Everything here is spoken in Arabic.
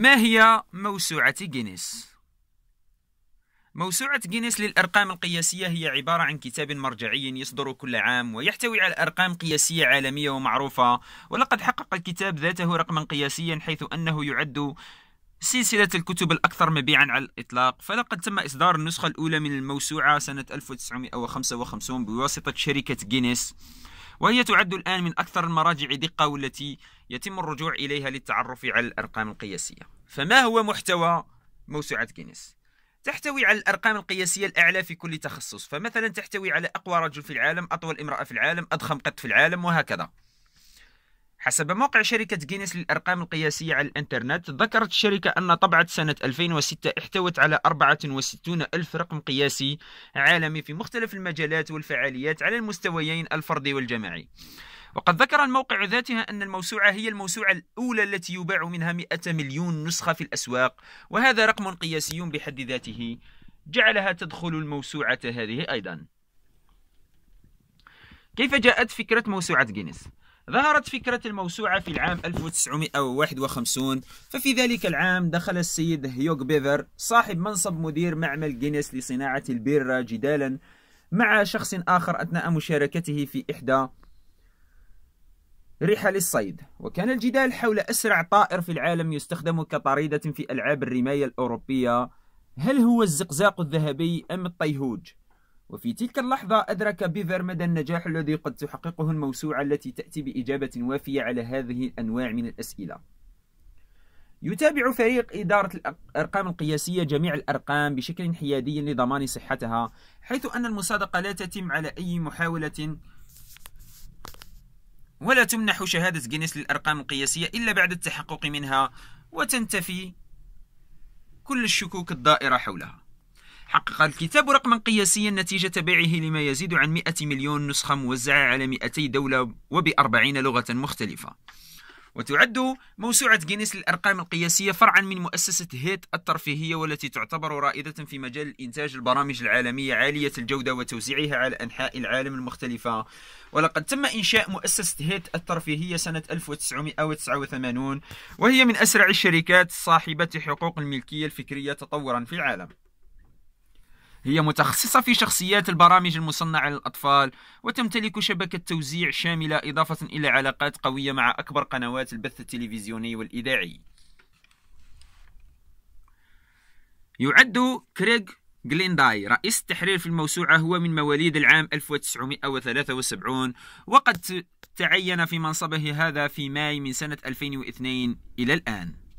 ما هي موسوعة جينيس؟ موسوعة جينيس للأرقام القياسية هي عبارة عن كتاب مرجعي يصدر كل عام ويحتوي على أرقام قياسية عالمية ومعروفة ولقد حقق الكتاب ذاته رقما قياسيا حيث أنه يعد سلسلة الكتب الأكثر مبيعا على الإطلاق فلقد تم إصدار النسخة الأولى من الموسوعة سنة 1955 بواسطة شركة جينيس وهي تعد الآن من أكثر المراجع دقة والتي يتم الرجوع إليها للتعرف على الأرقام القياسية. فما هو محتوى موسوعة جينيس؟ تحتوي على الأرقام القياسية الأعلى في كل تخصص. فمثلا تحتوي على أقوى رجل في العالم أطول امرأة في العالم أضخم قط في العالم وهكذا. حسب موقع شركة جينيس للأرقام القياسية على الإنترنت ذكرت الشركة أن طبعة سنة 2006 احتوت على 64 ألف رقم قياسي عالمي في مختلف المجالات والفعاليات على المستويين الفردي والجماعي. وقد ذكر الموقع ذاتها أن الموسوعة هي الموسوعة الأولى التي يباع منها 100 مليون نسخة في الأسواق وهذا رقم قياسي بحد ذاته جعلها تدخل الموسوعة هذه أيضا كيف جاءت فكرة موسوعة جينيس؟ ظهرت فكرة الموسوعة في العام 1951 ففي ذلك العام دخل السيد هيوغ بيفر صاحب منصب مدير معمل جينيس لصناعة البيرة جدالا مع شخص آخر أثناء مشاركته في إحدى رحل الصيد وكان الجدال حول أسرع طائر في العالم يستخدم كطريدة في ألعاب الرماية الأوروبية. هل هو الزقزاق الذهبي أم الطيهوج؟ وفي تلك اللحظة أدرك بيفر مدى النجاح الذي قد تحققه الموسوعة التي تأتي بإجابة وافية على هذه الأنواع من الأسئلة. يتابع فريق إدارة الأرقام القياسية جميع الأرقام بشكل حيادي لضمان صحتها حيث أن المصادقة لا تتم على أي محاولة ولا تمنح شهادة جينيس للأرقام القياسية إلا بعد التحقق منها وتنتفي كل الشكوك الدائرة حولها. حقق الكتاب رقما قياسيا نتيجة بيعه لما يزيد عن 100 مليون نسخة موزعة على 200 دولة وبأربعين لغة مختلفة. وتعد موسوعة جينيس للأرقام القياسية فرعا من مؤسسة هيت الترفيهية والتي تعتبر رائدة في مجال إنتاج البرامج العالمية عالية الجودة وتوزيعها على أنحاء العالم المختلفة. ولقد تم إنشاء مؤسسة هيت الترفيهية سنة 1989 وهي من أسرع الشركات صاحبة حقوق الملكية الفكرية تطورا في العالم. هي متخصصة في شخصيات البرامج المصنعة للأطفال وتمتلك شبكة توزيع شاملة إضافة إلى علاقات قوية مع أكبر قنوات البث التلفزيوني والإذاعي. يعد كريغ جلينداي رئيس التحرير في الموسوعة هو من مواليد العام 1973 وقد تعين في منصبه هذا في ماي من سنة 2002 إلى الآن.